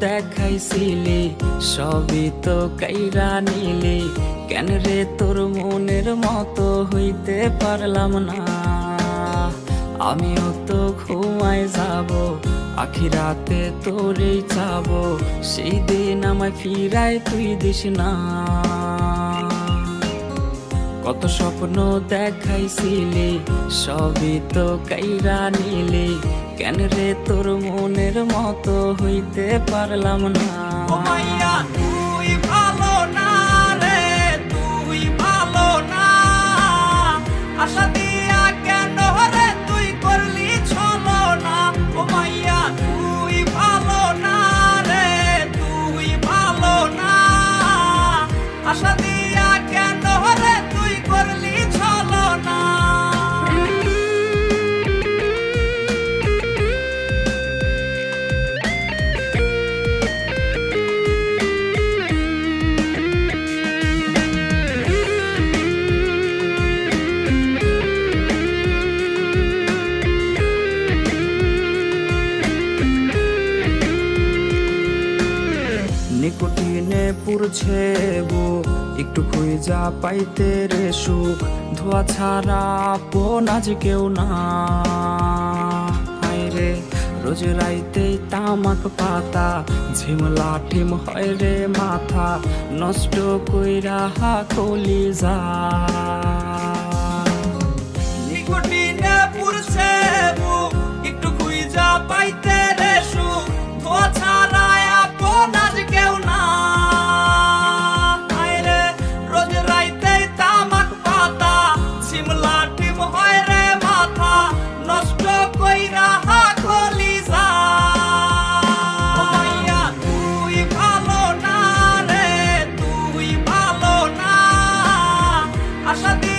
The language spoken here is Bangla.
দেখাইছিলি, সবই তো কাইরা নিলি। কেন রে তোর মনের মতো হইতে পারলাম না? আমিও তো ঘুমায় যাব আখিরাতে তোরেই চাব, সেই দিন আমায় ফিরায় তুই দিস না। কত স্বপ্ন দেখাইছিলি, সবই তো কাইরা নিলি। কেন রে তোর মনের মতো হইতে পারলাম না? নে পুরছে বো একটু খুঁজা পাইতে রে সুখ, ধোয়া ছাড়া আপন আজ কেউ না। রে, রোজ রাইতে তামাক পাতা ঝিমলা ঠিম হয় রে মাথা, নষ্ট কইরা কলি যা Pásate.